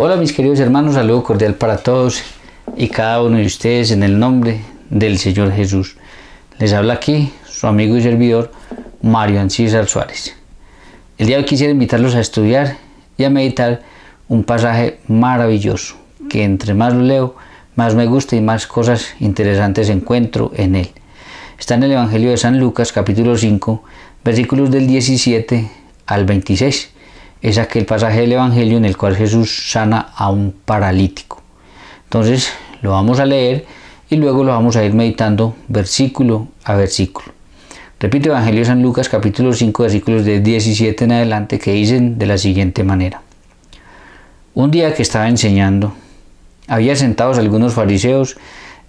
Hola mis queridos hermanos, saludo cordial para todos y cada uno de ustedes en el nombre del Señor Jesús. Les habla aquí su amigo y servidor Mario Ancísar Suárez. El día de hoy quisiera invitarlos a estudiar y a meditar un pasaje maravilloso que entre más lo leo, más me gusta y más cosas interesantes encuentro en él. Está en el Evangelio de San Lucas capítulo 5 versículos del 17 al 26 es aquel pasaje del Evangelio en el cual Jesús sana a un paralítico. Entonces lo vamos a leer y luego lo vamos a ir meditando versículo a versículo. Repito Evangelio de San Lucas capítulo 5 versículos de 17 en adelante que dicen de la siguiente manera. Un día que estaba enseñando, había sentados algunos fariseos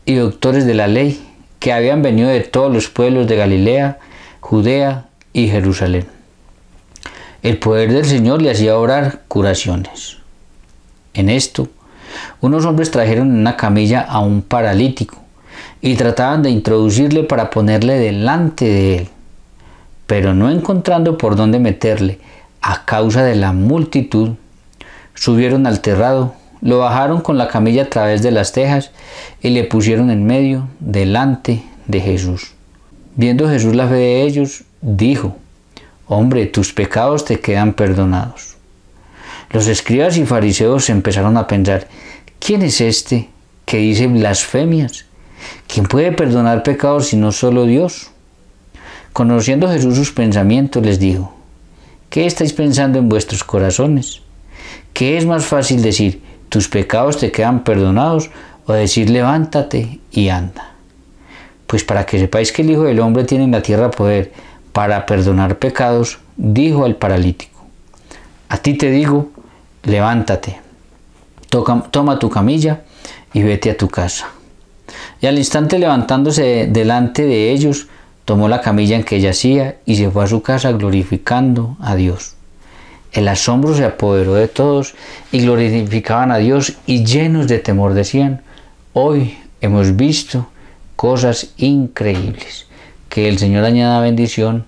y doctores de la ley que habían venido de todos los pueblos de Galilea, Judea y Jerusalén el poder del Señor le hacía orar curaciones. En esto, unos hombres trajeron en una camilla a un paralítico y trataban de introducirle para ponerle delante de él, pero no encontrando por dónde meterle a causa de la multitud, subieron al terrado, lo bajaron con la camilla a través de las tejas y le pusieron en medio delante de Jesús. Viendo Jesús la fe de ellos, dijo, hombre, tus pecados te quedan perdonados. Los escribas y fariseos empezaron a pensar, ¿quién es este que dice blasfemias? ¿Quién puede perdonar pecados si no solo Dios? Conociendo Jesús sus pensamientos, les dijo, ¿qué estáis pensando en vuestros corazones? ¿Qué es más fácil decir, tus pecados te quedan perdonados, o decir, levántate y anda? Pues para que sepáis que el Hijo del Hombre tiene en la tierra poder para perdonar pecados, dijo al paralítico, a ti te digo, levántate, toma tu camilla y vete a tu casa. Y al instante levantándose delante de ellos, tomó la camilla en que yacía y se fue a su casa glorificando a Dios. El asombro se apoderó de todos y glorificaban a Dios y llenos de temor decían, hoy hemos visto cosas increíbles que el Señor añada bendición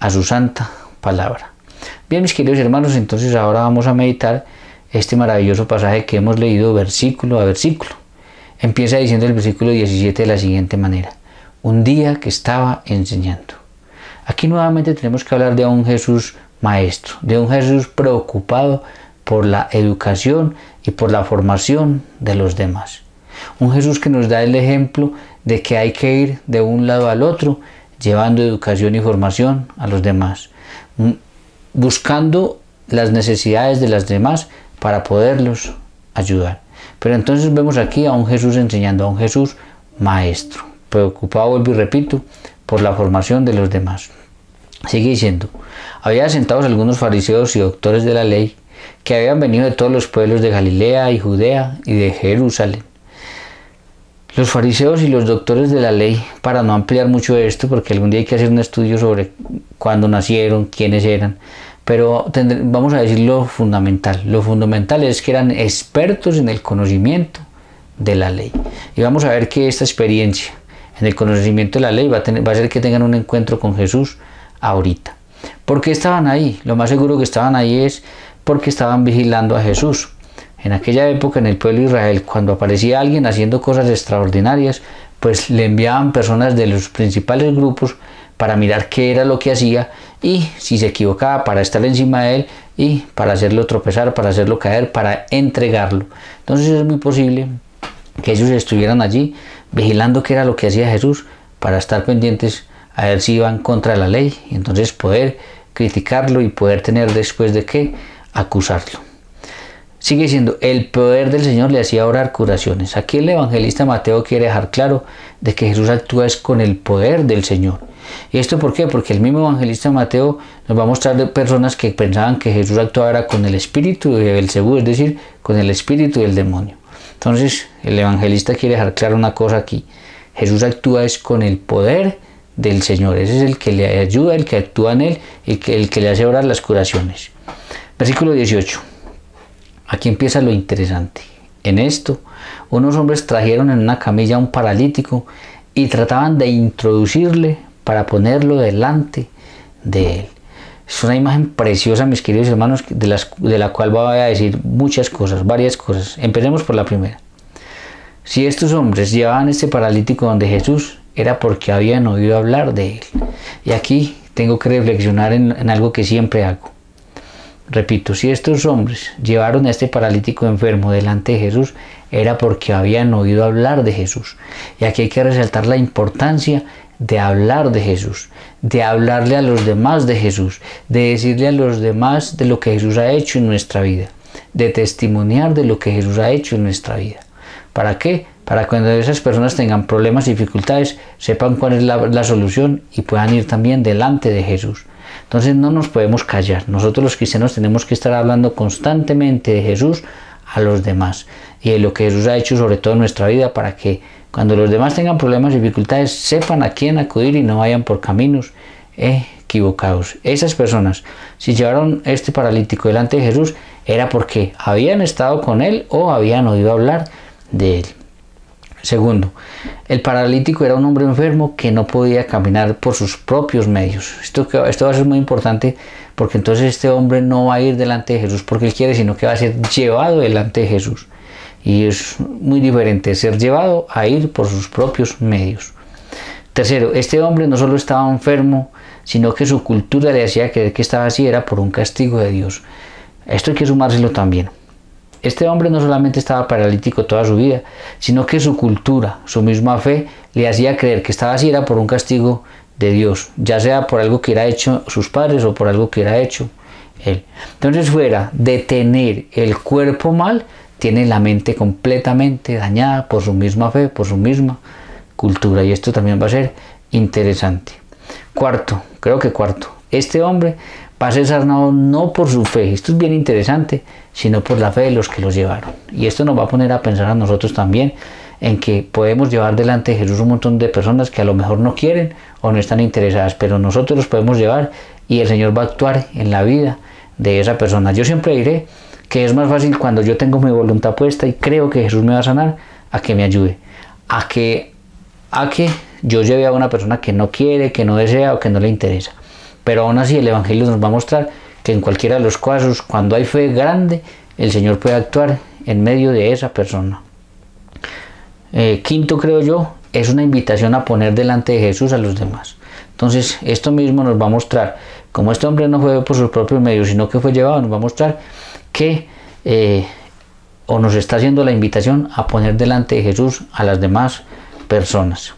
a su santa palabra. Bien, mis queridos hermanos, entonces ahora vamos a meditar este maravilloso pasaje que hemos leído versículo a versículo. Empieza diciendo el versículo 17 de la siguiente manera. Un día que estaba enseñando. Aquí nuevamente tenemos que hablar de un Jesús maestro, de un Jesús preocupado por la educación y por la formación de los demás. Un Jesús que nos da el ejemplo de que hay que ir de un lado al otro llevando educación y formación a los demás, buscando las necesidades de las demás para poderlos ayudar. Pero entonces vemos aquí a un Jesús enseñando, a un Jesús maestro, preocupado, vuelvo y repito, por la formación de los demás. Sigue diciendo, había sentados algunos fariseos y doctores de la ley que habían venido de todos los pueblos de Galilea y Judea y de Jerusalén los fariseos y los doctores de la ley, para no ampliar mucho esto, porque algún día hay que hacer un estudio sobre cuándo nacieron, quiénes eran, pero vamos a decir lo fundamental. Lo fundamental es que eran expertos en el conocimiento de la ley. Y vamos a ver que esta experiencia en el conocimiento de la ley va a, va a ser que tengan un encuentro con Jesús ahorita. ¿Por qué estaban ahí? Lo más seguro que estaban ahí es porque estaban vigilando a Jesús. En aquella época en el pueblo de Israel, cuando aparecía alguien haciendo cosas extraordinarias, pues le enviaban personas de los principales grupos para mirar qué era lo que hacía y si se equivocaba para estar encima de él y para hacerlo tropezar, para hacerlo caer, para entregarlo. Entonces es muy posible que ellos estuvieran allí vigilando qué era lo que hacía Jesús para estar pendientes a ver si iban contra la ley y entonces poder criticarlo y poder tener después de qué acusarlo. Sigue diciendo, el poder del Señor le hacía orar curaciones. Aquí el evangelista Mateo quiere dejar claro de que Jesús actúa es con el poder del Señor. ¿Y esto por qué? Porque el mismo evangelista Mateo nos va a mostrar de personas que pensaban que Jesús actuaba con el espíritu del seguro, es decir, con el espíritu del demonio. Entonces, el evangelista quiere dejar claro una cosa aquí. Jesús actúa es con el poder del Señor. Ese es el que le ayuda, el que actúa en él, y el que le hace orar las curaciones. Versículo 18. Aquí empieza lo interesante. En esto, unos hombres trajeron en una camilla a un paralítico y trataban de introducirle para ponerlo delante de él. Es una imagen preciosa, mis queridos hermanos, de, las, de la cual voy a decir muchas cosas, varias cosas. Empecemos por la primera. Si estos hombres llevaban este paralítico donde Jesús, era porque habían oído hablar de él. Y aquí tengo que reflexionar en, algo que siempre hago. Repito, si estos hombres llevaron a este paralítico enfermo delante de Jesús, era porque habían oído hablar de Jesús. Y aquí hay que resaltar la importancia de hablar de Jesús, de hablarle a los demás de Jesús, de decirle a los demás de lo que Jesús ha hecho en nuestra vida, de testimoniar de lo que Jesús ha hecho en nuestra vida. ¿Para qué? Para cuando esas personas tengan problemas dificultades, sepan cuál es la, solución y puedan ir también delante de Jesús. Entonces no nos podemos callar. Nosotros los cristianos tenemos que estar hablando constantemente de Jesús a los demás y de lo que Jesús ha hecho sobre todo en nuestra vida para que cuando los demás tengan problemas y dificultades sepan a quién acudir y no vayan por caminos equivocados. Esas personas, si llevaron este paralítico delante de Jesús, era porque habían estado con él o habían oído hablar de él. Segundo, el paralítico era un hombre enfermo que no podía caminar por sus propios medios. Esto, esto va a ser muy importante porque entonces este hombre no va a ir delante de Jesús porque él quiere, sino que va a ser llevado delante de Jesús. Y es muy diferente ser llevado a ir por sus propios medios. Tercero, este hombre no solo estaba enfermo, sino que su cultura le hacía creer que estaba así era por un castigo de Dios. Esto hay que sumárselo también. Este hombre no solamente estaba paralítico toda su vida, sino que su cultura, su misma fe, le hacía creer que estaba así era por un castigo de Dios, ya sea por algo que era hecho sus padres o por algo que era hecho él. Entonces fuera de tener el cuerpo mal, tiene la mente completamente dañada por su misma fe, por su misma cultura. Y esto también va a ser interesante. Cuarto, creo que cuarto, este hombre ser sanado no por su fe, esto es bien interesante, sino por la fe de los que los llevaron. Y esto nos va a poner a pensar a nosotros también en que podemos llevar delante de Jesús un montón de personas que a lo mejor no quieren o no están interesadas, pero nosotros los podemos llevar y el Señor va a actuar en la vida de esa persona. Yo siempre diré que es más fácil cuando yo tengo mi voluntad puesta y creo que Jesús me va a sanar, a que me ayude, a que, a que yo lleve a una persona que no quiere, que no desea o que no le interesa. Pero aún así el Evangelio nos va a mostrar que en cualquiera de los casos, cuando hay fe grande, el Señor puede actuar en medio de esa persona. Eh, quinto, creo yo, es una invitación a poner delante de Jesús a los demás. Entonces, esto mismo nos va a mostrar, como este hombre no fue por sus propios medios, sino que fue llevado, nos va a mostrar que eh, o nos está haciendo la invitación a poner delante de Jesús a las demás personas.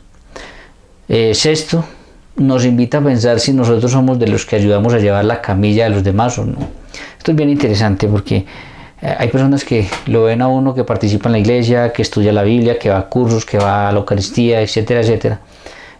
Eh, sexto, nos invita a pensar si nosotros somos de los que ayudamos a llevar la camilla de los demás o no. Esto es bien interesante porque eh, hay personas que lo ven a uno que participa en la iglesia, que estudia la Biblia, que va a cursos, que va a la Eucaristía, etcétera, etcétera.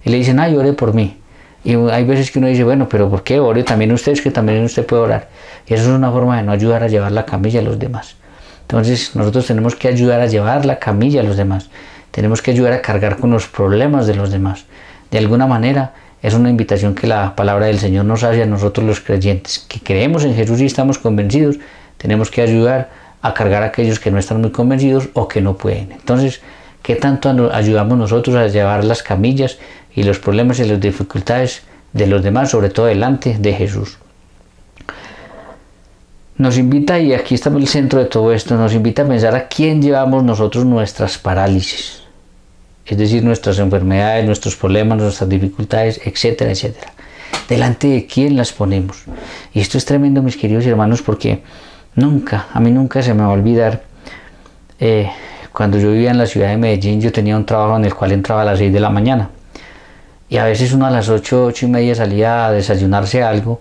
Y le dicen, ay, ore por mí. Y hay veces que uno dice, bueno, pero ¿por qué ore también ustedes que también usted puede orar? Y eso es una forma de no ayudar a llevar la camilla a los demás. Entonces nosotros tenemos que ayudar a llevar la camilla a los demás. Tenemos que ayudar a cargar con los problemas de los demás. De alguna manera, es una invitación que la palabra del Señor nos hace a nosotros los creyentes, que creemos en Jesús y estamos convencidos, tenemos que ayudar a cargar a aquellos que no están muy convencidos o que no pueden. Entonces, ¿qué tanto ayudamos nosotros a llevar las camillas y los problemas y las dificultades de los demás, sobre todo delante de Jesús? Nos invita, y aquí está el centro de todo esto, nos invita a pensar a quién llevamos nosotros nuestras parálisis es decir, nuestras enfermedades, nuestros problemas, nuestras dificultades, etcétera, etcétera. Delante de quién las ponemos. Y esto es tremendo, mis queridos hermanos, porque nunca, a mí nunca se me va a olvidar, eh, cuando yo vivía en la ciudad de Medellín, yo tenía un trabajo en el cual entraba a las 6 de la mañana. Y a veces uno a las 8, 8 y media salía a desayunarse algo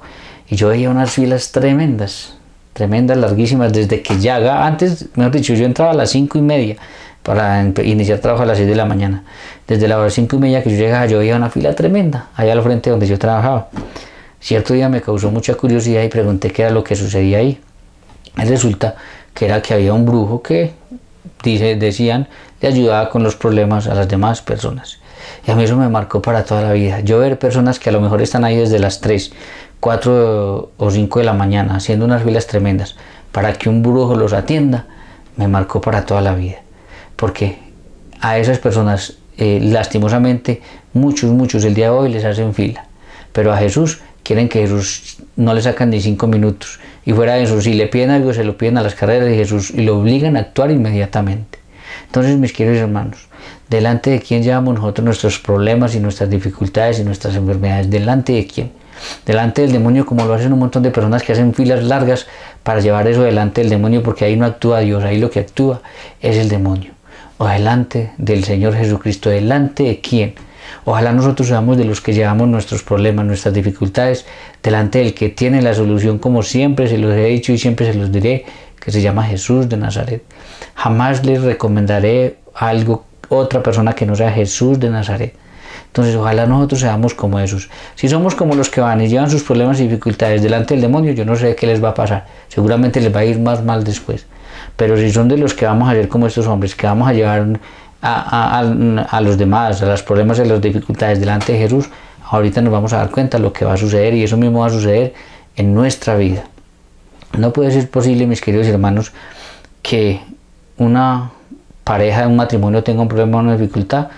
y yo veía unas filas tremendas, tremendas, larguísimas, desde que ya, antes, mejor dicho, yo entraba a las 5 y media para iniciar trabajo a las 6 de la mañana. Desde las 5 y media que yo llegaba, yo veía una fila tremenda allá al frente donde yo trabajaba. Cierto día me causó mucha curiosidad y pregunté qué era lo que sucedía ahí. Resulta que era que había un brujo que, dice, decían, le ayudaba con los problemas a las demás personas. Y a mí eso me marcó para toda la vida. Yo ver personas que a lo mejor están ahí desde las 3, 4 o 5 de la mañana haciendo unas filas tremendas para que un brujo los atienda, me marcó para toda la vida porque a esas personas, eh, lastimosamente, muchos, muchos el día de hoy les hacen fila. Pero a Jesús, quieren que Jesús no le sacan ni cinco minutos. Y fuera de eso, si le piden algo, se lo piden a las carreras de Jesús y lo obligan a actuar inmediatamente. Entonces, mis queridos hermanos, delante de quién llevamos nosotros nuestros problemas y nuestras dificultades y nuestras enfermedades, delante de quién. Delante del demonio, como lo hacen un montón de personas que hacen filas largas para llevar eso delante del demonio, porque ahí no actúa Dios, ahí lo que actúa es el demonio. O delante del Señor Jesucristo, delante de quién Ojalá nosotros seamos de los que llevamos nuestros problemas, nuestras dificultades, delante del que tiene la solución, como siempre se los he dicho y siempre se los diré, que se llama Jesús de Nazaret. Jamás les recomendaré algo, otra persona que no sea Jesús de Nazaret. Entonces, ojalá nosotros seamos como esos. Si somos como los que van y llevan sus problemas y dificultades delante del demonio, yo no sé qué les va a pasar. Seguramente les va a ir más mal después. Pero si son de los que vamos a ser como estos hombres, que vamos a llevar a, los demás, a los problemas y a las dificultades delante de Jesús, ahorita nos vamos a dar cuenta de lo que va a suceder y eso mismo va a suceder en nuestra vida. No puede ser posible, mis queridos hermanos, que una pareja un matrimonio tenga un problema o una dificultad,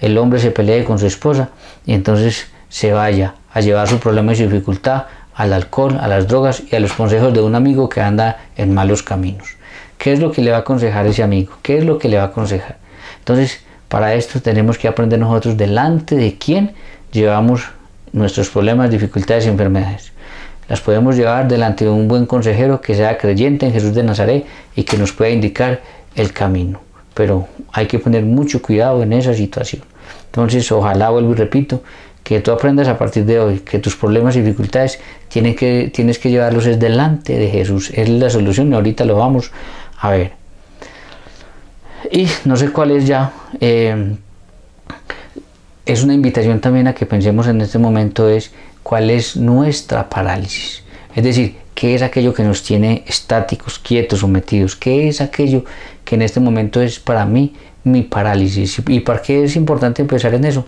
el hombre se pelee con su esposa y entonces se vaya a llevar su problema y su dificultad al alcohol, a las drogas y a los consejos de un amigo que anda en malos caminos. ¿Qué es lo que le va a aconsejar ese amigo? ¿Qué es lo que le va a aconsejar? Entonces, para esto tenemos que aprender nosotros delante de quién llevamos nuestros problemas, dificultades y enfermedades. Las podemos llevar delante de un buen consejero que sea creyente en Jesús de Nazaret y que nos pueda indicar el camino. Pero hay que poner mucho cuidado en esa situación. Entonces, ojalá, vuelvo y repito, que tú aprendas a partir de hoy que tus problemas y dificultades tienes que, tienes que llevarlos es delante de Jesús. Es la solución y ahorita lo vamos a ver. Y no sé cuál es ya. Eh, es una invitación también a que pensemos en este momento es cuál es nuestra parálisis. Es decir, qué es aquello que nos tiene estáticos, quietos, sometidos. ¿Qué es aquello que en este momento es para mí mi parálisis? ¿Y para qué es importante empezar en eso?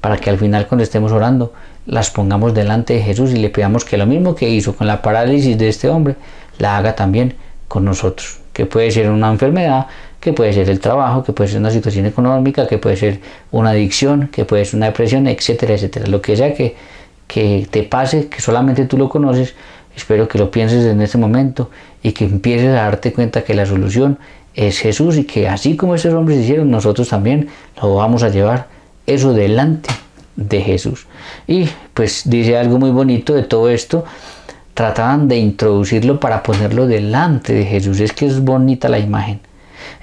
Para que al final cuando estemos orando las pongamos delante de Jesús y le pidamos que lo mismo que hizo con la parálisis de este hombre, la haga también con nosotros. Que puede ser una enfermedad, que puede ser el trabajo, que puede ser una situación económica, que puede ser una adicción, que puede ser una depresión, etcétera, etcétera. Lo que sea que, que te pase, que solamente tú lo conoces, espero que lo pienses en este momento y que empieces a darte cuenta que la solución es Jesús y que así como esos hombres hicieron, nosotros también lo vamos a llevar eso delante de Jesús. Y pues dice algo muy bonito de todo esto, trataban de introducirlo para ponerlo delante de Jesús. Es que es bonita la imagen.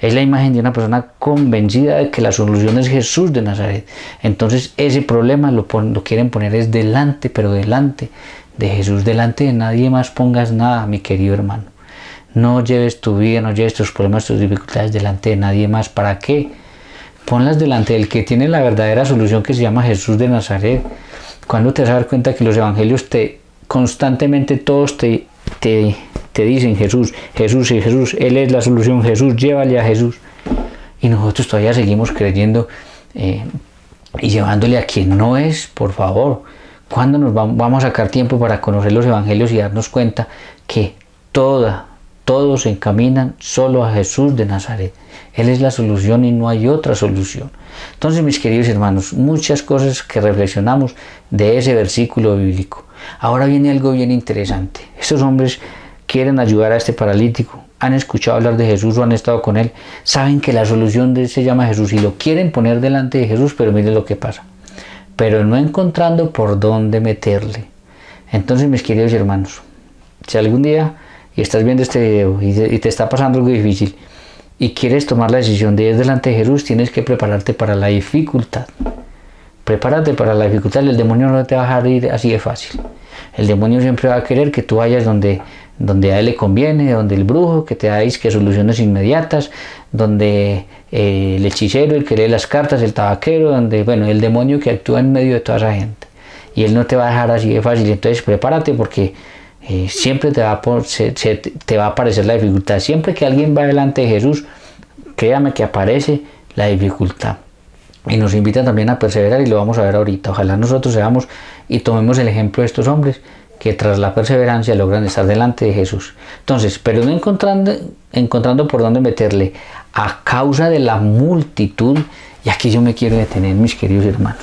Es la imagen de una persona convencida de que la solución es Jesús de Nazaret. Entonces ese problema lo, lo quieren poner es delante, pero delante de Jesús, delante de nadie más pongas nada, mi querido hermano. No lleves tu vida, no lleves tus problemas, tus dificultades delante de nadie más. ¿Para qué? Ponlas delante del que tiene la verdadera solución que se llama Jesús de Nazaret. Cuando te vas a dar cuenta que los evangelios te constantemente todos te, te te dicen Jesús, Jesús y Jesús, Él es la solución, Jesús, llévale a Jesús. Y nosotros todavía seguimos creyendo eh, y llevándole a quien no es, por favor. ¿Cuándo nos vamos a sacar tiempo para conocer los evangelios y darnos cuenta que toda, todos se encaminan solo a Jesús de Nazaret? Él es la solución y no hay otra solución. Entonces, mis queridos hermanos, muchas cosas que reflexionamos de ese versículo bíblico. Ahora viene algo bien interesante. Estos hombres quieren ayudar a este paralítico, han escuchado hablar de Jesús o han estado con él, saben que la solución de él se llama Jesús y lo quieren poner delante de Jesús, pero miren lo que pasa. Pero no encontrando por dónde meterle. Entonces, mis queridos hermanos, si algún día y estás viendo este video y te, está pasando algo difícil y quieres tomar la decisión de ir delante de Jesús, tienes que prepararte para la dificultad. Prepárate para la dificultad, el demonio no te va a dejar ir así de fácil. El demonio siempre va a querer que tú vayas donde donde a él le conviene, donde el brujo, que te dais que soluciones inmediatas, donde eh, el hechicero, el que lee las cartas, el tabaquero, donde, bueno, el demonio que actúa en medio de toda esa gente. Y él no te va a dejar así de fácil. Entonces prepárate porque eh, siempre te va, a te va a aparecer la dificultad. Siempre que alguien va delante de Jesús, créame que aparece la dificultad. Y nos invita también a perseverar y lo vamos a ver ahorita. Ojalá nosotros seamos y tomemos el ejemplo de estos hombres que tras la perseverancia logran estar delante de Jesús. Entonces, pero no encontrando, encontrando por dónde meterle a causa de la multitud, y aquí yo me quiero detener, mis queridos hermanos.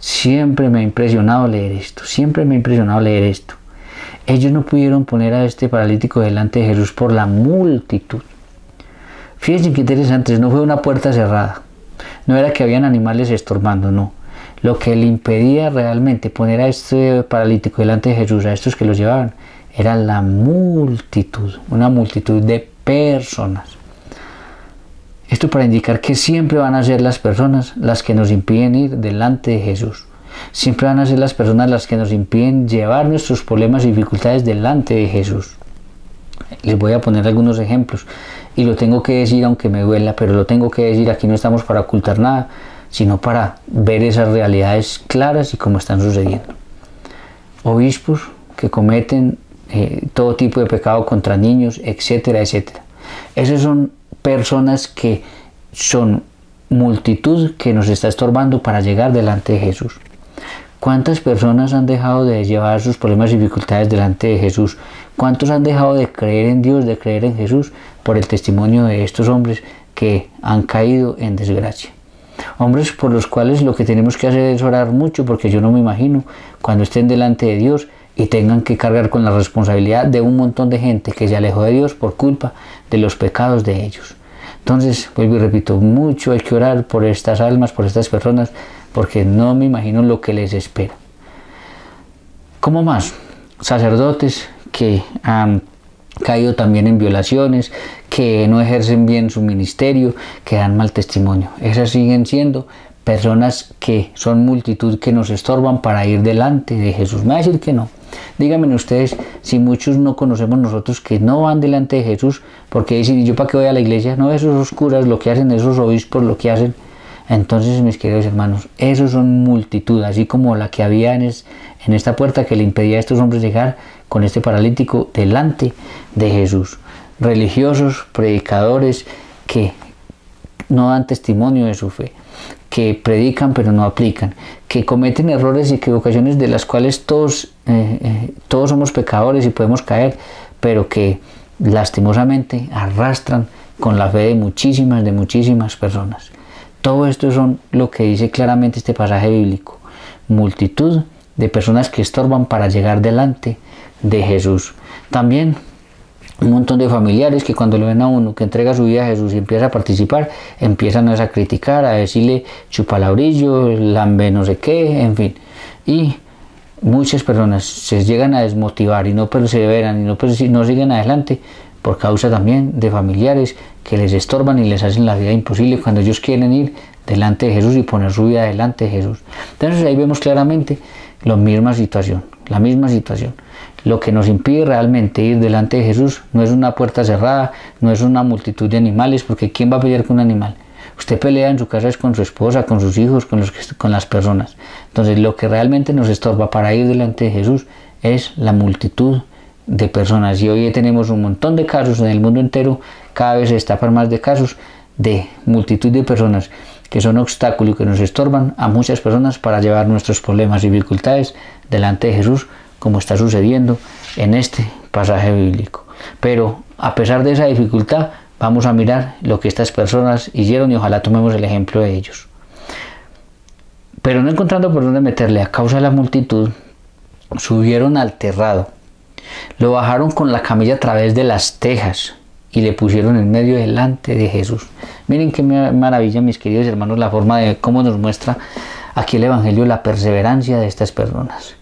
Siempre me ha impresionado leer esto, siempre me ha impresionado leer esto. Ellos no pudieron poner a este paralítico delante de Jesús por la multitud. Fíjense qué interesante, no fue una puerta cerrada, no era que habían animales estorbando, no. Lo que le impedía realmente poner a este paralítico delante de Jesús, a estos que los llevaban, era la multitud, una multitud de personas. Esto para indicar que siempre van a ser las personas las que nos impiden ir delante de Jesús. Siempre van a ser las personas las que nos impiden llevar nuestros problemas y dificultades delante de Jesús. Les voy a poner algunos ejemplos y lo tengo que decir aunque me duela, pero lo tengo que decir, aquí no estamos para ocultar nada, sino para ver esas realidades claras y cómo están sucediendo. Obispos que cometen eh, todo tipo de pecado contra niños, etcétera, etcétera. Esas son personas que son multitud que nos está estorbando para llegar delante de Jesús. ¿Cuántas personas han dejado de llevar sus problemas y dificultades delante de Jesús? ¿Cuántos han dejado de creer en Dios, de creer en Jesús por el testimonio de estos hombres que han caído en desgracia? Hombres por los cuales lo que tenemos que hacer es orar mucho porque yo no me imagino cuando estén delante de Dios y tengan que cargar con la responsabilidad de un montón de gente que se alejó de Dios por culpa de los pecados de ellos. Entonces, vuelvo y repito, mucho hay que orar por estas almas, por estas personas, porque no me imagino lo que les espera. ¿Cómo más? Sacerdotes que han caído también en violaciones, que no ejercen bien su ministerio, que dan mal testimonio. Esas siguen siendo personas que son multitud que nos estorban para ir delante de Jesús. Me va a decir que no. Díganme ustedes si muchos no conocemos nosotros que no van delante de Jesús porque dicen, ¿y yo para qué voy a la iglesia? No, esos curas lo que hacen, esos obispos lo que hacen. Entonces, mis queridos hermanos, esos son multitud, así como la que había en, esta puerta que le impedía a estos hombres llegar con este paralítico delante de Jesús. Religiosos, predicadores que no dan testimonio de su fe que predican pero no aplican, que cometen errores y equivocaciones de las cuales todos, eh, eh, todos somos pecadores y podemos caer, pero que lastimosamente arrastran con la fe de muchísimas, de muchísimas personas. Todo esto son lo que dice claramente este pasaje bíblico. Multitud de personas que estorban para llegar delante de Jesús. También un montón de familiares que cuando lo ven a uno que entrega su vida a Jesús y empieza a participar, empiezan a criticar, a decirle chupalabrillo, lambe no sé qué, en fin. Y muchas personas se llegan a desmotivar y no perseveran y no, no siguen adelante por causa también de familiares que les estorban y les hacen la vida imposible cuando ellos quieren ir delante de Jesús y poner su vida delante de Jesús. Entonces ahí vemos claramente la misma situación, la misma situación. Lo que nos impide realmente ir delante de Jesús no es una puerta cerrada, no es una multitud de animales, porque ¿quién va a pelear con un animal? Usted pelea en su casa es con su esposa, con sus hijos, con, los, con las personas. Entonces lo que realmente nos estorba para ir delante de Jesús es la multitud de personas. Y hoy tenemos un montón de casos en el mundo entero, cada vez se destapan más de casos de multitud de personas que son obstáculos que nos estorban a muchas personas para llevar nuestros problemas y dificultades delante de Jesús, como está sucediendo en este pasaje bíblico. Pero a pesar de esa dificultad, vamos a mirar lo que estas personas hicieron y ojalá tomemos el ejemplo de ellos. Pero no encontrando por dónde meterle a causa de la multitud, subieron al terrado, lo bajaron con la camilla a través de las tejas y le pusieron en medio delante de Jesús. Miren qué maravilla, mis queridos hermanos, la forma de cómo nos muestra aquí el Evangelio la perseverancia de estas personas.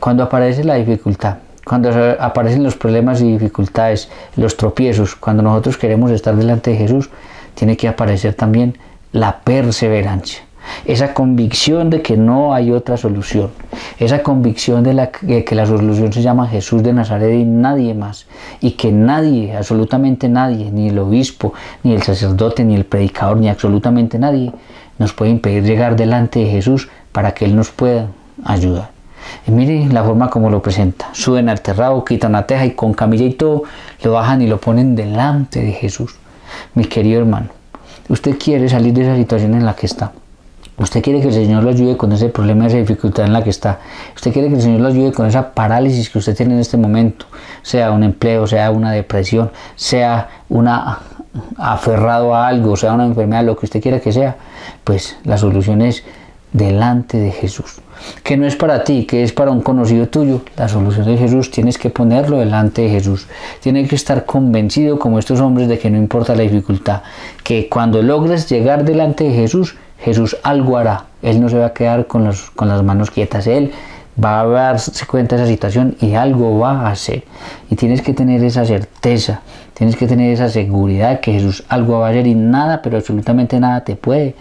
Cuando aparece la dificultad, cuando aparecen los problemas y dificultades, los tropiezos, cuando nosotros queremos estar delante de Jesús, tiene que aparecer también la perseverancia esa convicción de que no hay otra solución, esa convicción de, que la solución se llama Jesús de Nazaret y nadie más, y que nadie, absolutamente nadie, ni el obispo, ni el sacerdote, ni el predicador, ni absolutamente nadie, nos puede impedir llegar delante de Jesús para que Él nos pueda ayudar. Y mire la forma como lo presenta. Suben al terrado, quitan la teja y con camilla y todo lo bajan y lo ponen delante de Jesús. Mi querido hermano, usted quiere salir de esa situación en la que está. Usted quiere que el Señor lo ayude con ese problema, esa dificultad en la que está. Usted quiere que el Señor lo ayude con esa parálisis que usted tiene en este momento, sea un empleo, sea una depresión, sea una aferrado a algo, sea una enfermedad, lo que usted quiera que sea. Pues la solución es delante de Jesús. Que no es para ti, que es para un conocido tuyo. La solución de Jesús tienes que ponerlo delante de Jesús. Tienes que estar convencido como estos hombres de que no importa la dificultad. Que cuando logres llegar delante de Jesús, Jesús algo hará. Él no se va a quedar con, con las manos quietas. Él va a darse cuenta de esa situación y algo va a hacer. Y tienes que tener esa certeza, tienes que tener esa seguridad que Jesús algo va a hacer y nada, pero absolutamente nada te puede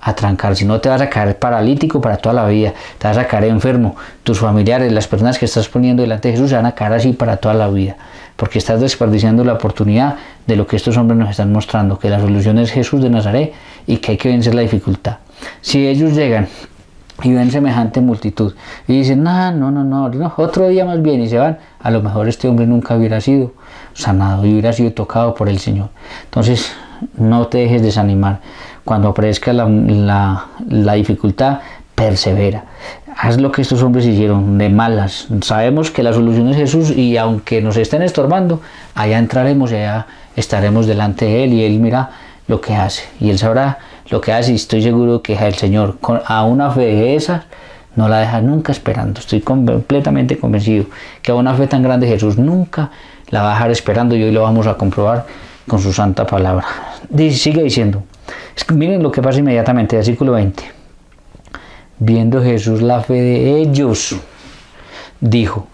atrancar. Si no, te vas a caer paralítico para toda la vida, te vas a caer enfermo. Tus familiares, las personas que estás poniendo delante de Jesús, se van a caer así para toda la vida, porque estás desperdiciando la oportunidad de lo que estos hombres nos están mostrando, que la solución es Jesús de Nazaret y que hay que vencer la dificultad. Si ellos llegan y ven semejante multitud y dicen, no, no, no, no, otro día más bien y se van, a lo mejor este hombre nunca hubiera sido sanado y hubiera sido tocado por el Señor. Entonces, no te dejes desanimar. Cuando aparezca la, la dificultad, persevera. Haz lo que estos hombres hicieron de malas. Sabemos que la solución es Jesús y aunque nos estén estorbando, allá entraremos y allá estaremos delante de Él y Él mira lo que hace y Él sabrá lo que hace y estoy seguro que el Señor a una fe de esas no la deja nunca esperando. Estoy completamente convencido que a una fe tan grande Jesús nunca la va a dejar esperando y hoy lo vamos a comprobar con su santa palabra. Sigue diciendo, miren lo que pasa inmediatamente, versículo 20. Viendo Jesús la fe de ellos, dijo,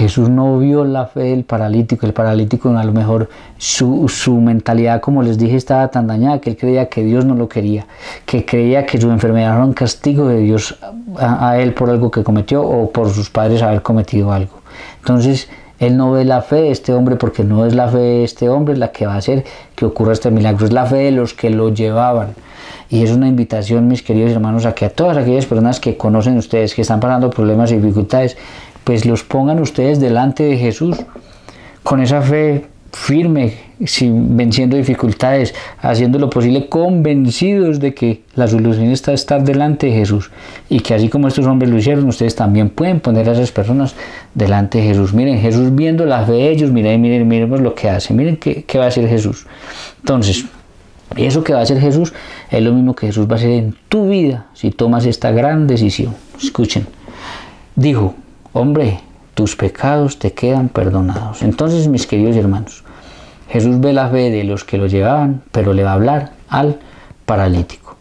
Jesús no vio la fe del paralítico, el paralítico a lo mejor su, mentalidad, como les dije, estaba tan dañada que él creía que Dios no lo quería, que creía que su enfermedad era un castigo de Dios a, él por algo que cometió o por sus padres haber cometido algo. Entonces, él no ve la fe de este hombre porque no es la fe de este hombre la que va a hacer que ocurra este milagro, es la fe de los que lo llevaban. Y es una invitación, mis queridos hermanos, a que a todas aquellas personas que conocen ustedes, que están pasando problemas y dificultades, pues los pongan ustedes delante de Jesús con esa fe firme, sin, venciendo dificultades, haciendo lo posible, convencidos de que la solución está estar delante de Jesús y que así como estos hombres lo hicieron, ustedes también pueden poner a esas personas delante de Jesús. Miren, Jesús viendo la fe de ellos, miren, miren, miremos lo que hace, miren qué, qué va a hacer Jesús. Entonces, eso que va a hacer Jesús es lo mismo que Jesús va a hacer en tu vida si tomas esta gran decisión. Escuchen, dijo, hombre, tus pecados te quedan perdonados. Entonces, mis queridos hermanos, Jesús ve la fe de los que lo llevaban, pero le va a hablar al paralítico.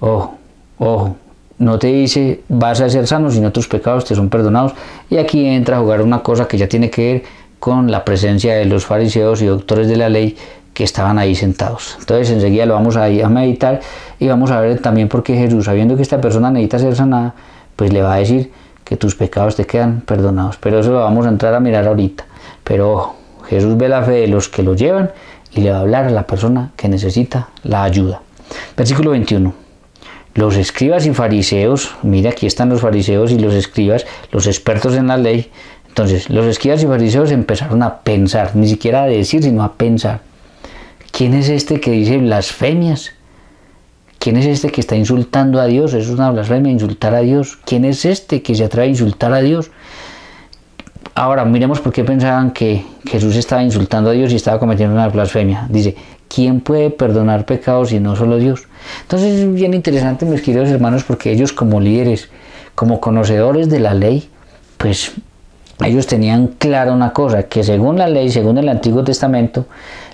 Ojo, ojo, no te dice vas a ser sano, sino tus pecados te son perdonados. Y aquí entra a jugar una cosa que ya tiene que ver con la presencia de los fariseos y doctores de la ley que estaban ahí sentados. Entonces enseguida lo vamos a, a meditar y vamos a ver también por qué Jesús, sabiendo que esta persona necesita ser sanada, pues le va a decir que tus pecados te quedan perdonados. Pero eso lo vamos a entrar a mirar ahorita. Pero Jesús ve la fe de los que lo llevan y le va a hablar a la persona que necesita la ayuda. Versículo 21. Los escribas y fariseos, mira aquí están los fariseos y los escribas, los expertos en la ley. Entonces, los escribas y fariseos empezaron a pensar, ni siquiera a decir, sino a pensar. ¿Quién es este que dice blasfemias? ¿Quién es este que está insultando a Dios? Es una blasfemia insultar a Dios. ¿Quién es este que se atreve a insultar a Dios? Ahora, miremos por qué pensaban que Jesús estaba insultando a Dios y estaba cometiendo una blasfemia. Dice, ¿quién puede perdonar pecados si no solo Dios? Entonces es bien interesante, mis queridos hermanos, porque ellos como líderes, como conocedores de la ley, pues ellos tenían clara una cosa, que según la ley, según el Antiguo Testamento,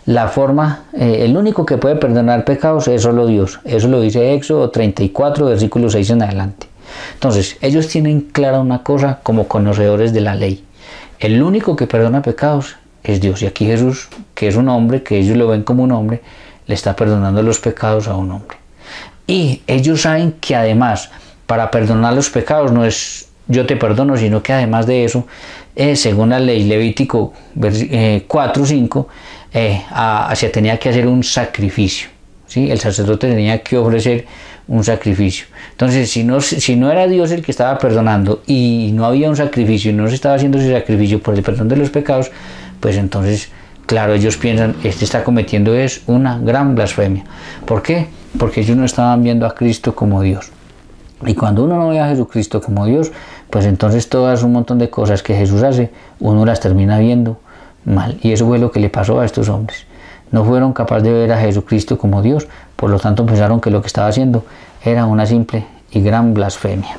la forma, eh, el único que puede perdonar pecados es solo Dios. Eso lo dice Éxodo 34, versículo 6 en adelante. Entonces, ellos tienen clara una cosa como conocedores de la ley. El único que perdona pecados es Dios. Y aquí Jesús, que es un hombre, que ellos lo ven como un hombre, le está perdonando los pecados a un hombre. Y ellos saben que además, para perdonar los pecados no es yo te perdono, sino que además de eso, eh, según la ley Levítico 4, 5, eh, se tenía que hacer un sacrificio. ¿sí? El sacerdote tenía que ofrecer un sacrificio. Entonces, si no, si no era Dios el que estaba perdonando y no había un sacrificio y no se estaba haciendo ese sacrificio por el perdón de los pecados, pues entonces, claro, ellos piensan, este está cometiendo es una gran blasfemia. ¿Por qué? Porque ellos no estaban viendo a Cristo como Dios. Y cuando uno no ve a Jesucristo como Dios, pues entonces todas un montón de cosas que Jesús hace, uno las termina viendo mal. Y eso fue lo que le pasó a estos hombres. no fueron capaces de ver a Jesucristo como Dios, por lo tanto pensaron que lo que estaba haciendo era una simple y gran blasfemia.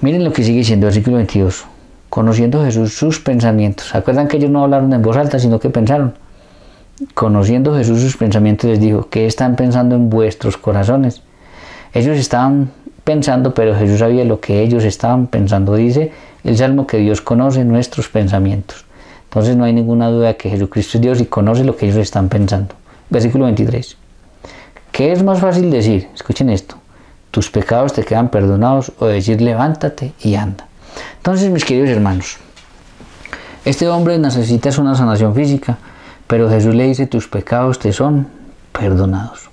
Miren lo que sigue diciendo el versículo 22. Conociendo Jesús sus pensamientos. ¿Se acuerdan que ellos no hablaron en voz alta, sino que pensaron? Conociendo Jesús sus pensamientos les dijo, ¿qué están pensando en vuestros corazones? Ellos estaban pensando, pero Jesús sabía lo que ellos estaban pensando. Dice el Salmo que Dios conoce nuestros pensamientos. Entonces no hay ninguna duda de que Jesucristo es Dios y conoce lo que ellos están pensando. Versículo 23. ¿Qué es más fácil decir? Escuchen esto. Tus pecados te quedan perdonados o decir levántate y anda. Entonces, mis queridos hermanos, este hombre necesita una sanación física, pero Jesús le dice tus pecados te son perdonados.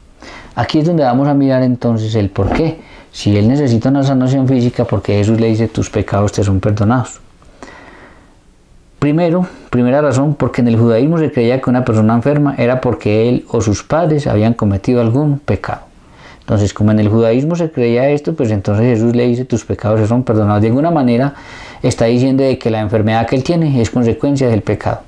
Aquí es donde vamos a mirar entonces el por qué. Si él necesita una sanación física, porque Jesús le dice tus pecados te son perdonados. Primero, primera razón, porque en el judaísmo se creía que una persona enferma era porque él o sus padres habían cometido algún pecado. Entonces, como en el judaísmo se creía esto, pues entonces Jesús le dice, tus pecados son perdonados. De alguna manera está diciendo de que la enfermedad que él tiene es consecuencia del pecado.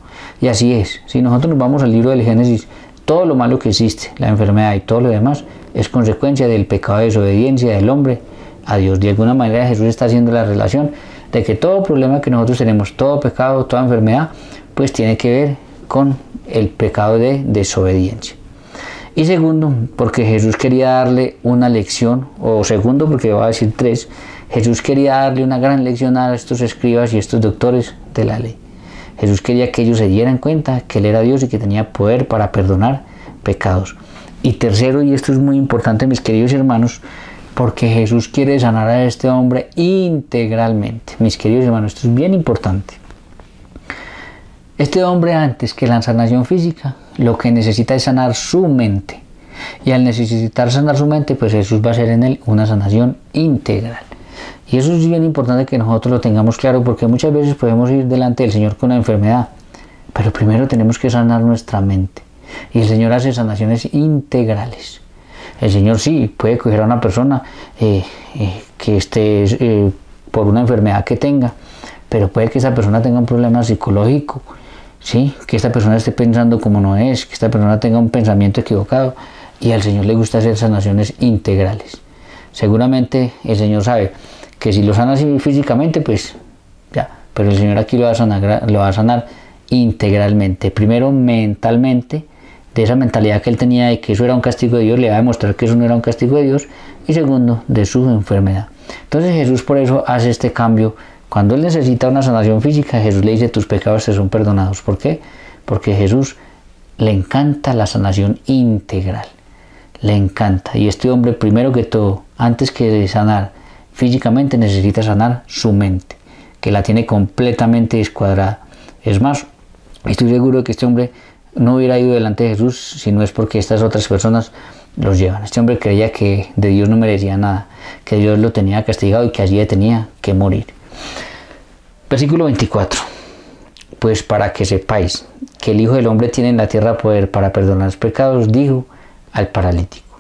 Y así es. Si nosotros nos vamos al libro del Génesis, todo lo malo que existe, la enfermedad y todo lo demás, es consecuencia del pecado de desobediencia del hombre a Dios. De alguna manera Jesús está haciendo la relación de que todo problema que nosotros tenemos, todo pecado, toda enfermedad, pues tiene que ver con el pecado de desobediencia. Y segundo, porque Jesús quería darle una lección, o segundo, porque va a decir tres, Jesús quería darle una gran lección a estos escribas y estos doctores de la ley. Jesús quería que ellos se dieran cuenta que Él era Dios y que tenía poder para perdonar pecados. Y tercero, y esto es muy importante, mis queridos hermanos, porque Jesús quiere sanar a este hombre integralmente. Mis queridos hermanos, esto es bien importante. Este hombre antes que la sanación física, lo que necesita es sanar su mente. Y al necesitar sanar su mente, pues Jesús va a hacer en él una sanación integral. Y eso es bien importante que nosotros lo tengamos claro porque muchas veces podemos ir delante del Señor con una enfermedad, pero primero tenemos que sanar nuestra mente. Y el Señor hace sanaciones integrales. El Señor sí puede coger a una persona eh, eh, que esté eh, por una enfermedad que tenga, pero puede que esa persona tenga un problema psicológico, ¿sí? que esta persona esté pensando como no es, que esta persona tenga un pensamiento equivocado y al Señor le gusta hacer sanaciones integrales. Seguramente el Señor sabe que si lo sana así físicamente, pues ya, pero el Señor aquí lo va a sanar, lo va a sanar integralmente, primero mentalmente, de esa mentalidad que él tenía de que eso era un castigo de Dios, le va a demostrar que eso no era un castigo de Dios, y segundo, de su enfermedad. Entonces Jesús por eso hace este cambio. Cuando él necesita una sanación física, Jesús le dice, tus pecados te son perdonados. ¿Por qué? Porque Jesús le encanta la sanación integral. Le encanta. Y este hombre, primero que todo, antes que sanar físicamente, necesita sanar su mente, que la tiene completamente descuadrada. Es más, estoy seguro de que este hombre no hubiera ido delante de Jesús si no es porque estas otras personas los llevan. Este hombre creía que de Dios no merecía nada, que Dios lo tenía castigado y que allí tenía que morir. Versículo 24. Pues para que sepáis que el Hijo del Hombre tiene en la tierra poder para perdonar los pecados, dijo al paralítico.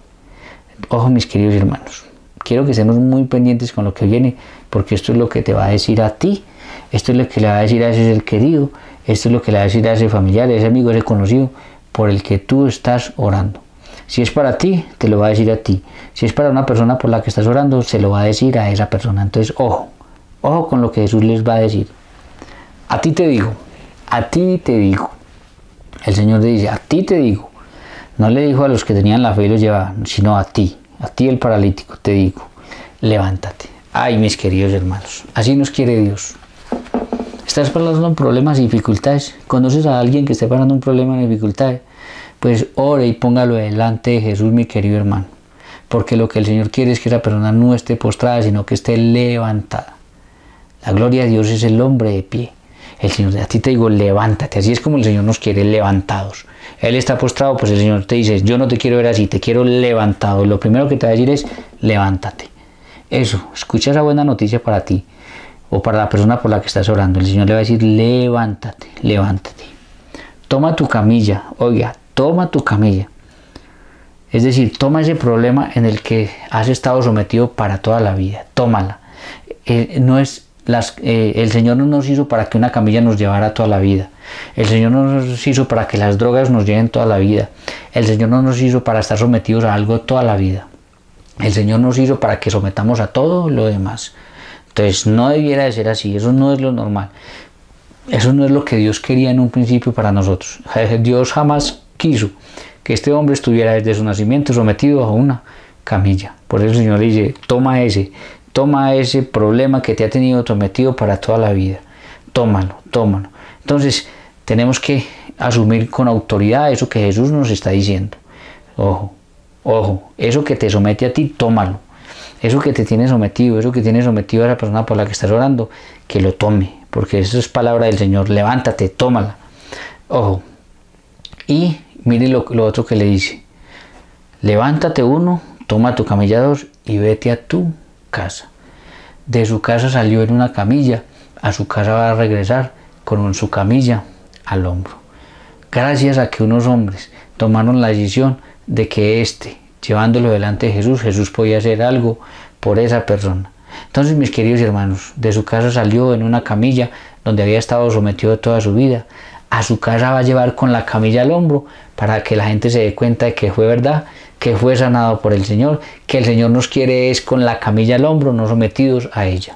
Ojo mis queridos hermanos, quiero que estemos muy pendientes con lo que viene, porque esto es lo que te va a decir a ti, esto es lo que le va a decir a ese querido, esto es lo que le va a decir a ese familiar, a ese amigo, a ese conocido, por el que tú estás orando. Si es para ti, te lo va a decir a ti. Si es para una persona por la que estás orando, se lo va a decir a esa persona. Entonces, ojo, ojo con lo que Jesús les va a decir. A ti te digo, a ti te digo. El Señor le dice, a ti te digo. No le dijo a los que tenían la fe y los llevaban, sino a ti, a ti el paralítico, te digo, levántate. Ay, mis queridos hermanos, así nos quiere Dios. Estás pasando problemas y dificultades. Conoces a alguien que esté pasando un problema y dificultades. Pues ore y póngalo delante de Jesús, mi querido hermano. Porque lo que el Señor quiere es que esa persona no esté postrada, sino que esté levantada. La gloria de Dios es el hombre de pie. El Señor, a ti te digo, levántate. Así es como el Señor nos quiere levantados. Él está postrado, pues el Señor te dice, yo no te quiero ver así, te quiero levantado. Lo primero que te va a decir es, levántate. Eso, escucha esa buena noticia para ti o para la persona por la que estás orando. El Señor le va a decir, levántate, levántate. Toma tu camilla, oiga, toma tu camilla. Es decir, toma ese problema en el que has estado sometido para toda la vida, tómala. Eh, no es las, eh, el Señor no nos hizo para que una camilla nos llevara toda la vida. El Señor no nos hizo para que las drogas nos lleven toda la vida. El Señor no nos hizo para estar sometidos a algo toda la vida. El Señor nos hizo para que sometamos a todo lo demás. Entonces no debiera de ser así, eso no es lo normal. Eso no es lo que Dios quería en un principio para nosotros. Dios jamás quiso que este hombre estuviera desde su nacimiento sometido a una camilla. Por eso el Señor le dice, toma ese, toma ese problema que te ha tenido sometido para toda la vida. Tómalo, tómalo. Entonces tenemos que asumir con autoridad eso que Jesús nos está diciendo. Ojo, ojo, eso que te somete a ti, tómalo eso que te tiene sometido, eso que tiene sometido a la persona por la que estás orando, que lo tome, porque eso es palabra del Señor, levántate, tómala. Ojo. Y mire lo, otro que le dice, levántate uno, toma tu camilla y vete a tu casa. De su casa salió en una camilla, a su casa va a regresar con su camilla al hombro. Gracias a que unos hombres tomaron la decisión de que éste llevándolo delante de Jesús, Jesús podía hacer algo por esa persona. Entonces, mis queridos hermanos, de su casa salió en una camilla donde había estado sometido toda su vida. A su casa va a llevar con la camilla al hombro para que la gente se dé cuenta de que fue verdad, que fue sanado por el Señor, que el Señor nos quiere es con la camilla al hombro, no sometidos a ella.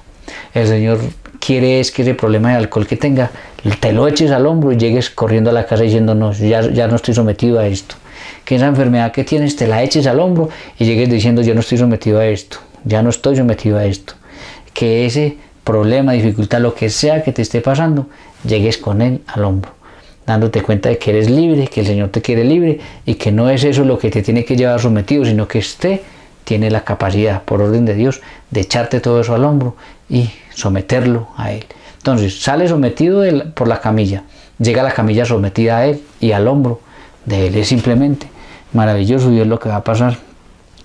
El Señor quiere es que ese problema de alcohol que tenga, te lo eches al hombro y llegues corriendo a la casa diciendo, no, ya, ya no estoy sometido a esto que esa enfermedad que tienes te la eches al hombro y llegues diciendo yo no estoy sometido a esto, ya no estoy sometido a esto. Que ese problema, dificultad, lo que sea que te esté pasando, llegues con él al hombro, dándote cuenta de que eres libre, que el Señor te quiere libre y que no es eso lo que te tiene que llevar sometido, sino que usted tiene la capacidad, por orden de Dios, de echarte todo eso al hombro y someterlo a Él. Entonces, sale sometido por la camilla, llega la camilla sometida a Él y al hombro de Él. Es simplemente maravilloso y es lo que va a pasar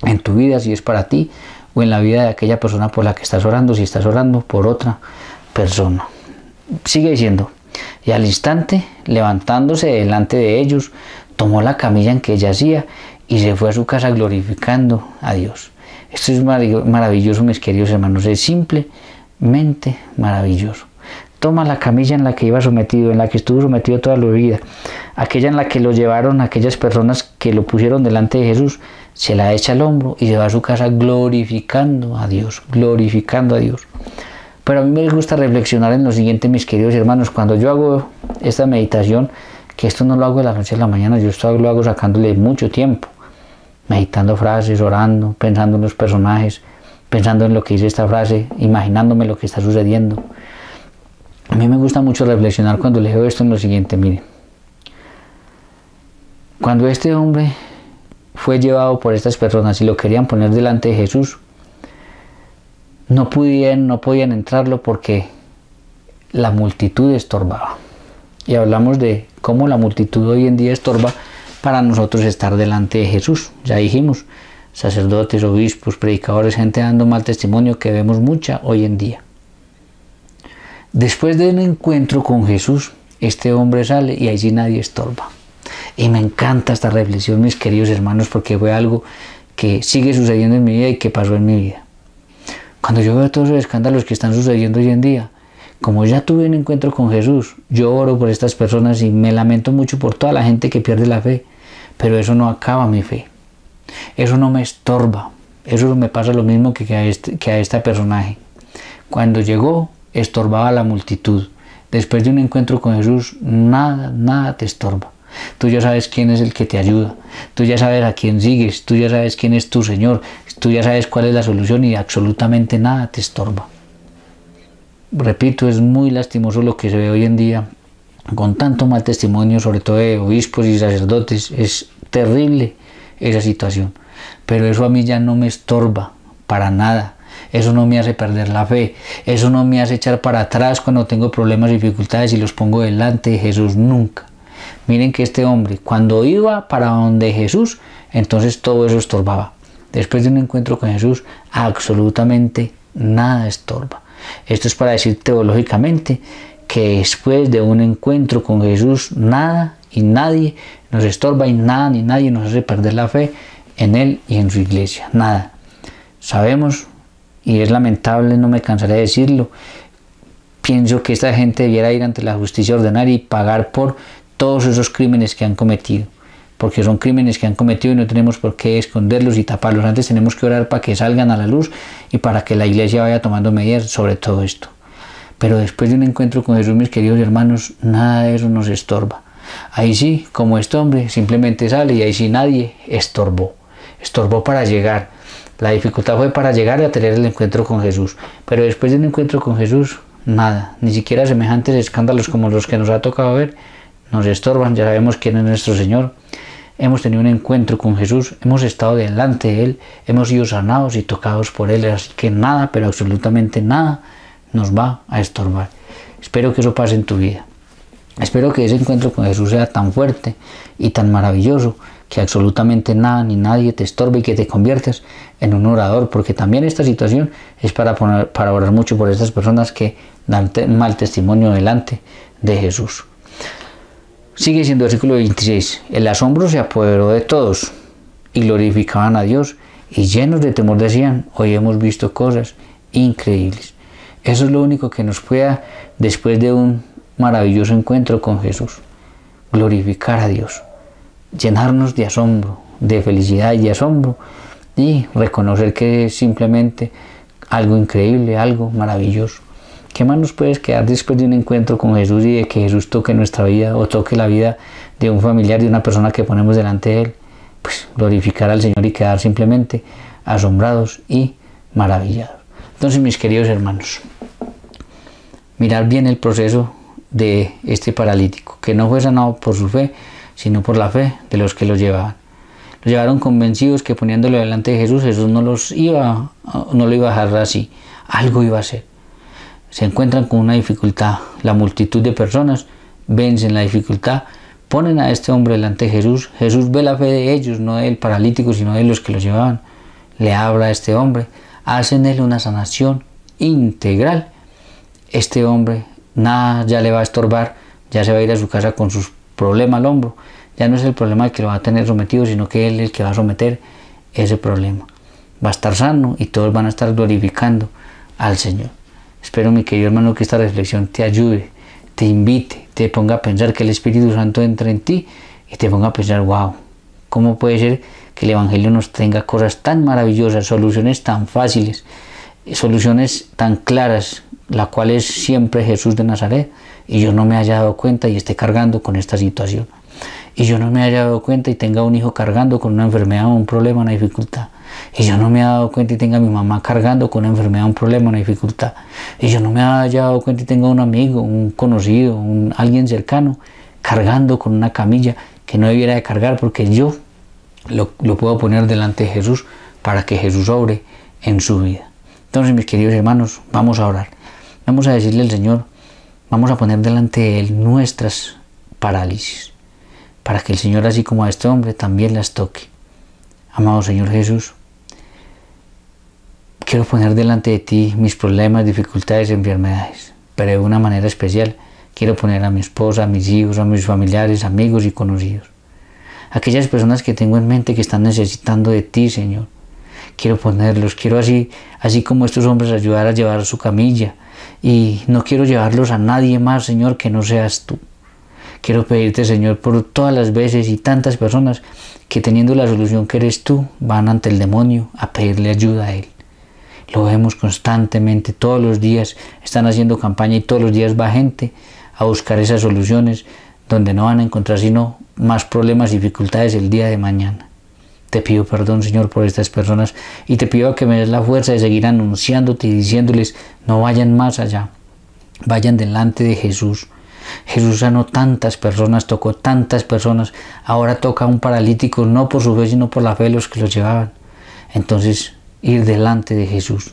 en tu vida si es para ti o en la vida de aquella persona por la que estás orando, si estás orando por otra persona. Sigue diciendo, y al instante, levantándose delante de ellos, tomó la camilla en que hacía y se fue a su casa glorificando a Dios. Esto es maravilloso, mis queridos hermanos, es simplemente maravilloso toma la camilla en la que iba sometido, en la que estuvo sometido toda la vida, aquella en la que lo llevaron aquellas personas que lo pusieron delante de Jesús, se la echa al hombro y se va a su casa glorificando a Dios, glorificando a Dios. Pero a mí me gusta reflexionar en lo siguiente, mis queridos hermanos, cuando yo hago esta meditación, que esto no lo hago de la noche a la mañana, yo esto lo hago sacándole mucho tiempo, meditando frases, orando, pensando en los personajes, pensando en lo que dice esta frase, imaginándome lo que está sucediendo. A mí me gusta mucho reflexionar cuando leo esto en lo siguiente, mire. Cuando este hombre fue llevado por estas personas y lo querían poner delante de Jesús, no podían, no podían entrarlo porque la multitud estorbaba. Y hablamos de cómo la multitud hoy en día estorba para nosotros estar delante de Jesús. Ya dijimos, sacerdotes, obispos, predicadores, gente dando mal testimonio que vemos mucha hoy en día. Después de un encuentro con Jesús, este hombre sale y allí nadie estorba. Y me encanta esta reflexión, mis queridos hermanos, porque fue algo que sigue sucediendo en mi vida y que pasó en mi vida. Cuando yo veo todos los escándalos que están sucediendo hoy en día, como ya tuve un encuentro con Jesús, yo oro por estas personas y me lamento mucho por toda la gente que pierde la fe, pero eso no acaba mi fe. Eso no me estorba. Eso me pasa lo mismo que a este, que a este personaje. Cuando llegó, estorbaba a la multitud. Después de un encuentro con Jesús, nada, nada te estorba. Tú ya sabes quién es el que te ayuda, tú ya sabes a quién sigues, tú ya sabes quién es tu Señor, tú ya sabes cuál es la solución y absolutamente nada te estorba. Repito, es muy lastimoso lo que se ve hoy en día con tanto mal testimonio, sobre todo de obispos y sacerdotes. Es terrible esa situación, pero eso a mí ya no me estorba para nada. Eso no me hace perder la fe. Eso no me hace echar para atrás cuando tengo problemas y dificultades y los pongo delante de Jesús nunca. Miren que este hombre, cuando iba para donde Jesús, entonces todo eso estorbaba. Después de un encuentro con Jesús, absolutamente nada estorba. Esto es para decir teológicamente que después de un encuentro con Jesús, nada y nadie nos estorba y nada ni nadie nos hace perder la fe en Él y en su iglesia. Nada. Sabemos y es lamentable, no me cansaré de decirlo, pienso que esta gente debiera ir ante la justicia ordinaria y pagar por todos esos crímenes que han cometido, porque son crímenes que han cometido y no tenemos por qué esconderlos y taparlos. Antes tenemos que orar para que salgan a la luz y para que la iglesia vaya tomando medidas sobre todo esto. Pero después de un encuentro con Jesús, mis queridos hermanos, nada de eso nos estorba. Ahí sí, como este hombre, simplemente sale y ahí sí nadie estorbó. Estorbó para llegar. La dificultad fue para llegar a tener el encuentro con Jesús. Pero después de un encuentro con Jesús, nada. Ni siquiera semejantes escándalos como los que nos ha tocado ver nos estorban. Ya sabemos quién es nuestro Señor. Hemos tenido un encuentro con Jesús, hemos estado delante de Él, hemos sido sanados y tocados por Él. Así que nada, pero absolutamente nada nos va a estorbar. Espero que eso pase en tu vida. Espero que ese encuentro con Jesús sea tan fuerte y tan maravilloso que absolutamente nada ni nadie te estorbe y que te conviertas en un orador, porque también esta situación es para, poner, para orar mucho por estas personas que dan mal testimonio delante de Jesús. Sigue siendo el versículo 26. El asombro se apoderó de todos y glorificaban a Dios y llenos de temor decían, hoy hemos visto cosas increíbles. Eso es lo único que nos pueda, después de un maravilloso encuentro con Jesús, glorificar a Dios, llenarnos de asombro, de felicidad y de asombro, y reconocer que es simplemente algo increíble, algo maravilloso. ¿Qué más nos puedes quedar después de un encuentro con Jesús y de que Jesús toque nuestra vida o toque la vida de un familiar, de una persona que ponemos delante de Él? Pues glorificar al Señor y quedar simplemente asombrados y maravillados. Entonces, mis queridos hermanos, mirar bien el proceso de este paralítico, que no fue sanado por su fe, sino por la fe de los que lo llevaban. Lo llevaron convencidos que poniéndolo delante de Jesús, Jesús no los iba, no lo iba a dejar así, algo iba a hacer. Se encuentran con una dificultad, la multitud de personas vencen la dificultad, ponen a este hombre delante de Jesús, Jesús ve la fe de ellos, no del paralítico, sino de los que lo llevaban, le habla a este hombre, hacen él una sanación integral. Este hombre nada ya le va a estorbar, ya se va a ir a su casa con sus problemas al hombro. Ya no es el problema el que lo va a tener sometido, sino que él es el que va a someter ese problema. Va a estar sano y todos van a estar glorificando al Señor. Espero, mi querido hermano, que esta reflexión te ayude, te invite, te ponga a pensar que el Espíritu Santo entra en ti y te ponga a pensar, wow, ¿cómo puede ser que el Evangelio nos tenga cosas tan maravillosas, soluciones tan fáciles, soluciones tan claras la cual es siempre Jesús de Nazaret, y yo no me haya dado cuenta y esté cargando con esta situación. Y yo no me haya dado cuenta y tenga un hijo cargando con una enfermedad, un problema, una dificultad. Y yo no me haya dado cuenta y tenga a mi mamá cargando con una enfermedad, un problema, una dificultad. Y yo no me haya dado cuenta y tenga un amigo, un conocido, un, alguien cercano cargando con una camilla que no debiera de cargar porque yo lo, puedo poner delante de Jesús para que Jesús obre en su vida. Entonces, mis queridos hermanos, vamos a orar. Vamos a decirle al Señor, vamos a poner delante de Él nuestras parálisis, para que el Señor, así como a este hombre, también las toque. Amado Señor Jesús, quiero poner delante de ti mis problemas, dificultades enfermedades, pero de una manera especial quiero poner a mi esposa, a mis hijos, a mis familiares, amigos y conocidos. Aquellas personas que tengo en mente que están necesitando de ti, Señor. Quiero ponerlos, quiero así, así como estos hombres ayudar a llevar su camilla, y no quiero llevarlos a nadie más, Señor, que no seas tú. Quiero pedirte, Señor, por todas las veces y tantas personas que teniendo la solución que eres tú, van ante el demonio a pedirle ayuda a él. Lo vemos constantemente, todos los días están haciendo campaña y todos los días va gente a buscar esas soluciones donde no van a encontrar sino más problemas y dificultades el día de mañana. Te pido perdón, Señor, por estas personas y te pido que me des la fuerza de seguir anunciándote y diciéndoles, no vayan más allá, vayan delante de Jesús. Jesús sanó tantas personas, tocó tantas personas, ahora toca a un paralítico no por su fe, sino por la fe de los que los llevaban. Entonces, ir delante de Jesús.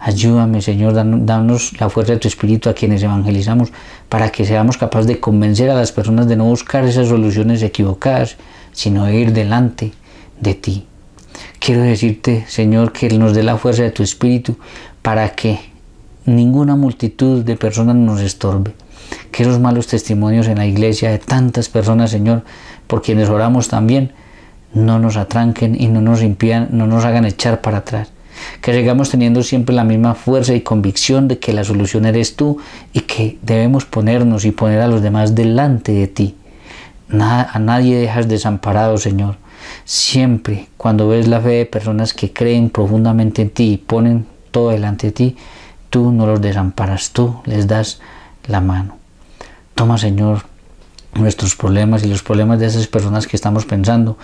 Ayúdame, Señor, danos la fuerza de tu Espíritu a quienes evangelizamos para que seamos capaces de convencer a las personas de no buscar esas soluciones equivocadas, sino de ir delante de ti. Quiero decirte, Señor, que nos dé la fuerza de tu Espíritu para que ninguna multitud de personas nos estorbe. Que esos malos testimonios en la iglesia de tantas personas, Señor, por quienes oramos también, no nos atranquen y no nos impidan, no nos hagan echar para atrás, que sigamos teniendo siempre la misma fuerza y convicción de que la solución eres tú y que debemos ponernos y poner a los demás delante de ti. a nadie dejas desamparado, Señor. Siempre cuando ves la fe de personas que creen profundamente en ti y ponen todo delante de ti, tú no los desamparas, tú les das la mano. Toma, Señor, nuestros problemas y los problemas de esas personas que estamos pensando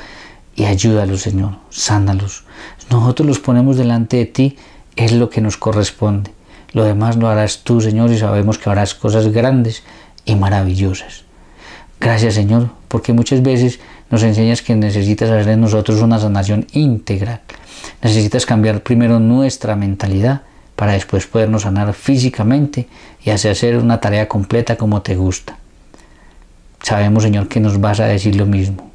y ayúdalos, Señor, sánalos. Nosotros los ponemos delante de ti, es lo que nos corresponde. Lo demás lo harás tú, Señor, y sabemos que harás cosas grandes y maravillosas. Gracias, Señor, porque muchas veces nos enseñas que necesitas hacer en nosotros una sanación integral. Necesitas cambiar primero nuestra mentalidad para después podernos sanar físicamente y hacer una tarea completa como te gusta. Sabemos, Señor, que nos vas a decir lo mismo.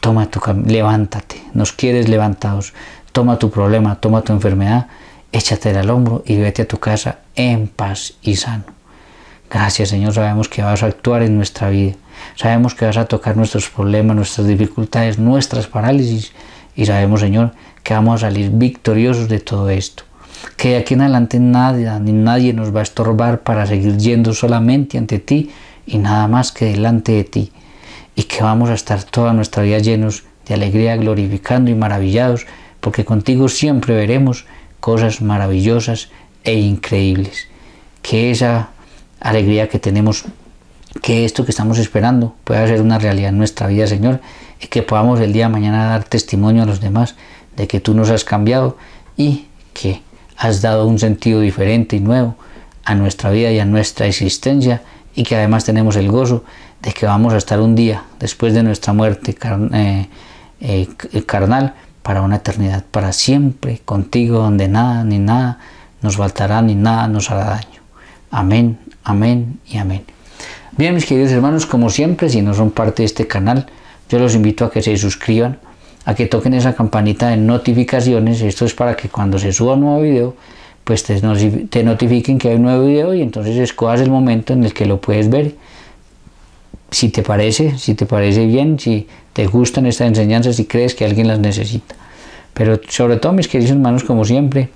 Toma tu levántate, nos quieres levantados. Toma tu problema, toma tu enfermedad, échate al hombro y vete a tu casa en paz y sano. Gracias, Señor, sabemos que vas a actuar en nuestra vida. Sabemos que vas a tocar nuestros problemas, nuestras dificultades, nuestras parálisis. Y sabemos, Señor, que vamos a salir victoriosos de todo esto. Que de aquí en adelante nadie, ni nadie nos va a estorbar para seguir yendo solamente ante ti y nada más que delante de ti. Y que vamos a estar toda nuestra vida llenos de alegría, glorificando y maravillados, porque contigo siempre veremos cosas maravillosas e increíbles. Que esa alegría que tenemos que esto que estamos esperando pueda ser una realidad en nuestra vida, Señor, y que podamos el día de mañana dar testimonio a los demás de que tú nos has cambiado y que has dado un sentido diferente y nuevo a nuestra vida y a nuestra existencia y que además tenemos el gozo de que vamos a estar un día después de nuestra muerte eh, eh, carnal para una eternidad, para siempre contigo, donde nada ni nada nos faltará ni nada nos hará daño. Amén, amén y amén. Bien, mis queridos hermanos, como siempre, si no son parte de este canal, yo los invito a que se suscriban, a que toquen esa campanita de notificaciones. Esto es para que cuando se suba un nuevo video, pues te, notifiquen que hay un nuevo video y entonces escojas el momento en el que lo puedes ver. Si te parece, si te parece bien, si te gustan estas enseñanzas, si crees que alguien las necesita. Pero sobre todo, mis queridos hermanos, como siempre,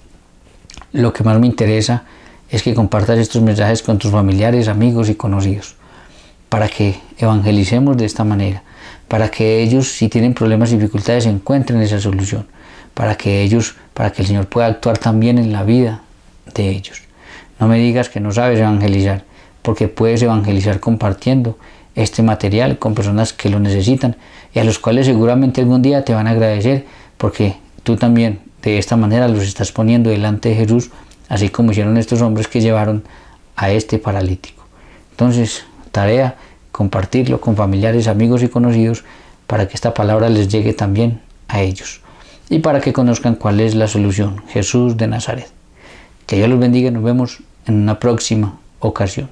lo que más me interesa es que compartas estos mensajes con tus familiares, amigos y conocidos para que evangelicemos de esta manera, para que ellos, si tienen problemas y dificultades, encuentren esa solución, para que ellos, para que el Señor pueda actuar también en la vida de ellos. No me digas que no sabes evangelizar, porque puedes evangelizar compartiendo este material con personas que lo necesitan y a los cuales seguramente algún día te van a agradecer, porque tú también de esta manera los estás poniendo delante de Jesús, así como hicieron estos hombres que llevaron a este paralítico. Entonces, tarea compartirlo con familiares, amigos y conocidos para que esta palabra les llegue también a ellos y para que conozcan cuál es la solución, Jesús de Nazaret. Que Dios los bendiga nos vemos en una próxima ocasión.